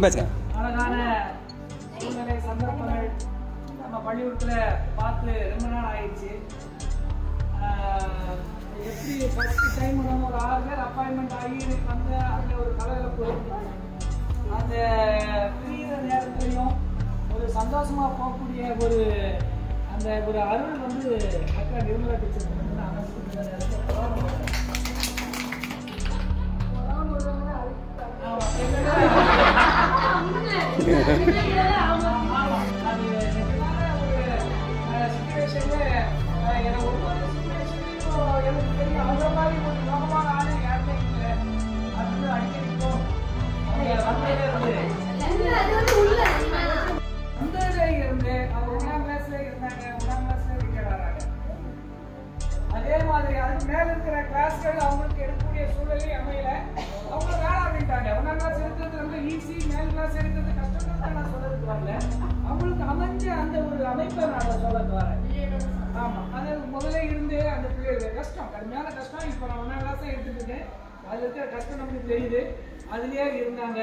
நீங்கள் பேசுங்க. அழகான சூழ்நிலை சந்தர்ப்பங்கள் நம்ம பள்ளிக்கூடத்துல பார்த்து ரொம்ப நாள் ஆயிடுச்சு. எப்படி ஃபர்ஸ்ட் டைம் நம்ம ஒரு ஆறு பேர் அப்பாயின்மெண்ட் ஆகி வந்து அந்த ஒரு கலகலப்பு அந்த பிரியிற நேரத்துலையும் ஒரு சந்தோஷமாக போகக்கூடிய ஒரு அந்த ஒரு அருள் வந்து அக்கா நிர்மலா டீச்சர் வந்து நான் அமைச்சிருந்த நேரத்தில் மேல இருக்கிற கிளாஸ்கள் அவங்களுக்கு எடுக்கக்கூடிய சூழலே அமையல அவங்க வேலை அப்படின்ட்டாங்க ஒன்னாம் கிளாஸ் அமைப்பை நான் அதை சொல்லக்கு வரேன் ஆமா அது முதல்ல இருந்து அந்த பிள்ளைகள் கஷ்டம். கடுமையான கஷ்டம். இப்போ நான் ஒன்னாம் கிளாஸ் எடுத்துட்டு இருக்கேன் அதுல இருக்கிற கஷ்டம் நமக்கு தெரியுது. அதுலயே இருந்தாங்க.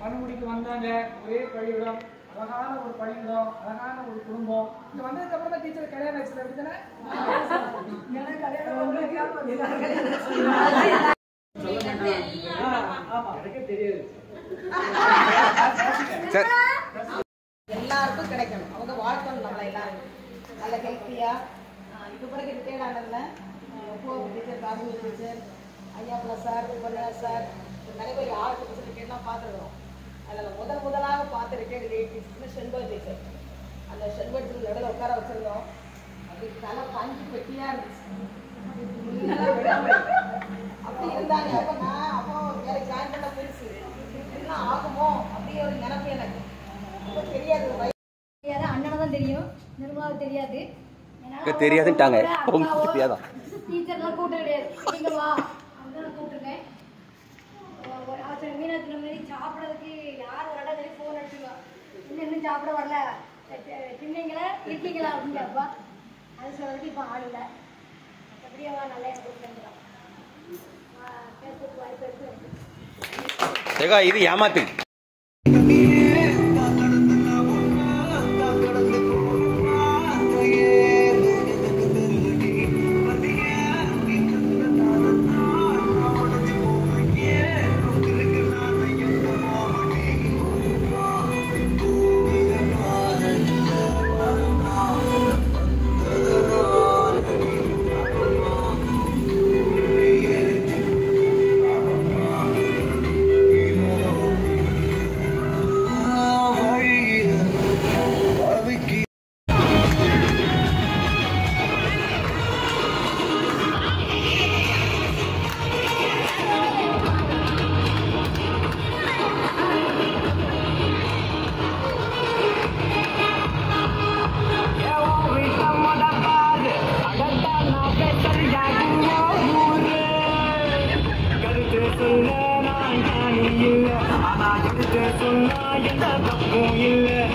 பணமுடிக்கு வந்தாங்க. ஒரே பள்ளிக்கூடம். அழகான ஒரு பள்ளிக்கூடம் அழகான ஒரு குடும்பம். இங்க வந்ததுக்கு அப்புறம் தான் டீச்சர் கல்யாணம் ஆச்சு. ஆ, ஆமா. எனக்கே தெரியாது போ teacher Kashmir sir Ponnaiya sir நிறைய பேர் ஆறு டீச்சர் ரிட்டையர்ட்லாம் பார்த்துருக்கோம் அதில் முதல் முதலாக பார்த்துருக்கேன் ரிட்டையர்ட் டீச்சர் செண்பர் டீச்சர் அந்த செண்பர் நடுவில் உட்கார வச்சிருந்தோம் அப்படி தலை பஞ்சு பெட்டியா இருந்துச்சு அப்படி இருந்தாங்க அப்போ நான் அப்போ வேற ஜாயின் பண்ண பெருசு இப்படிலாம் ஆகுமோ அப்படிங்கிற ஒரு நினைப்பு எனக்கு அப்போ தெரியாது வயசு தெரியாது அண்ணனை தான் தெரியும் நிர்மலாவுக்கு தெரியாது இங்க தெரியாதுன்ட்டாங்க. தெரியாதான்? டீச்சர்லாம் கூட்ட கிடையாது நீங்க வா. அப்படின்னு கூப்பிட்டுருக்கேன். ஒரு அவசரம் மீனாட்சி மாதிரி சாப்பிட்றதுக்கு யார் வரடா சொல்லி ஃபோன் அடிச்சுருவா. இன்னும் இன்னும் சாப்பிட வரல. தின்னீங்களா? இருக்கீங்களா அப்படின்னு அது சொல்றதுக்கு இப்போ ஆள் இல்லை. எப்படியோ நல்லா எனக்கு ஃப்ரெண்டு பேசுறதுக்கு வாய்ப்பு இருக்கு இது ஏமாத்து 那年的节奏，那年的放牧音乐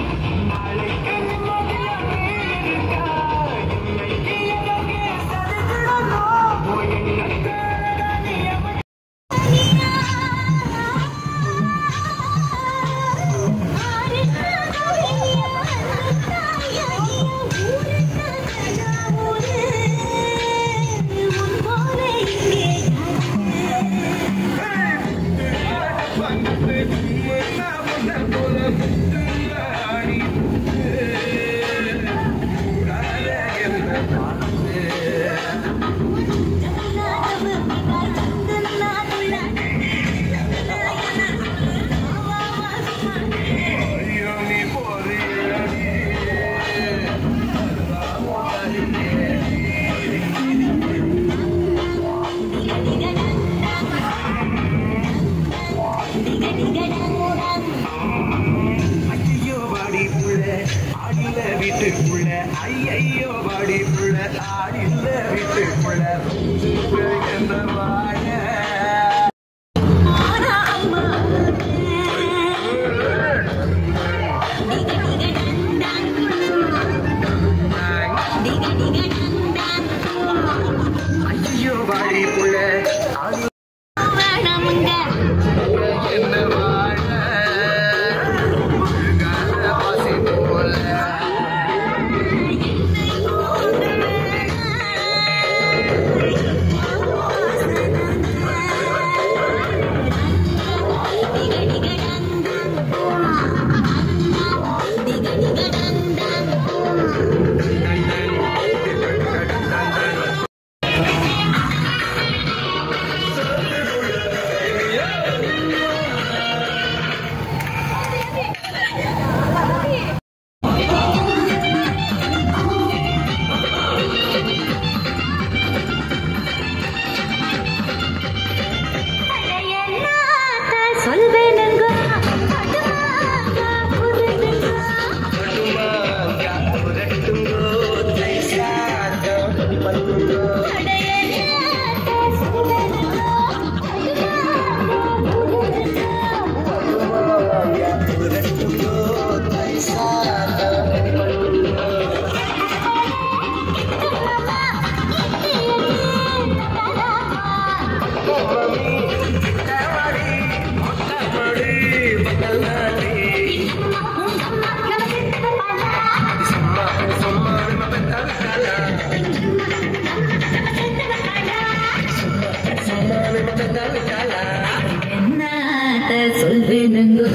சொல்வேனுங்கோ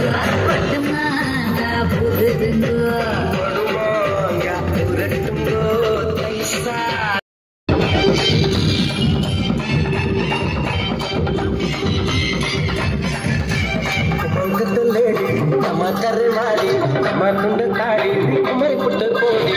பட்டுமா போகுதுங்கோ ನಮ್ಮ ಕರೆ ಮಾಡಿ ನಮ್ಮ ನುಂಡ ತಾಡಿ ಮರಿ ಪುಟ್ಟ ಕೋಡಿ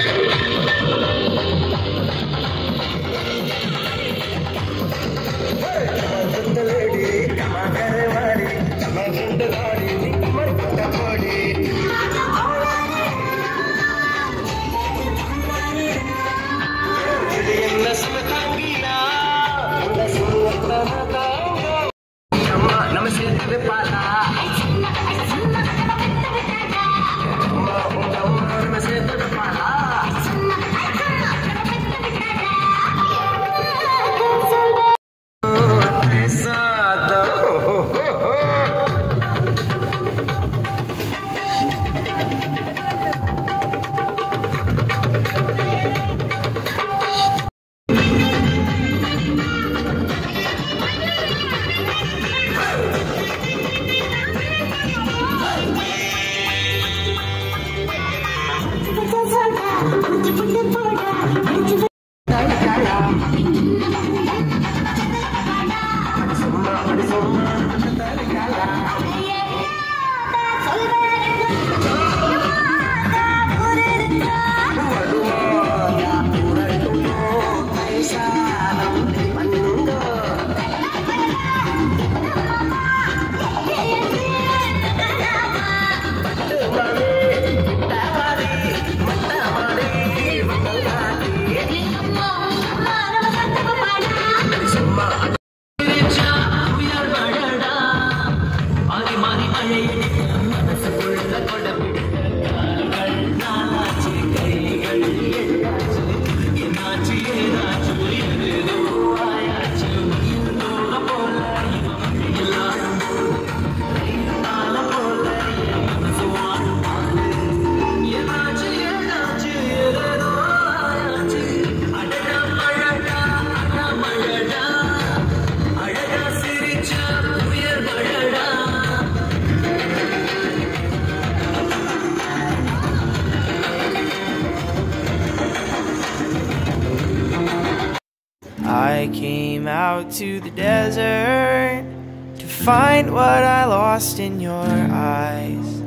find what I lost in your eyes.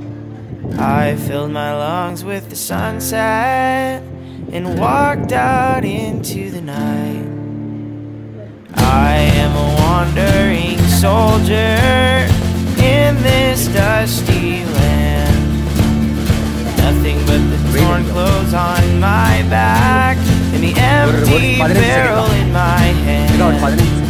I filled my lungs with the sunset and walked out into the night. I am a wandering soldier in this dusty land. Nothing but the torn clothes on my back and the empty barrel in my hand.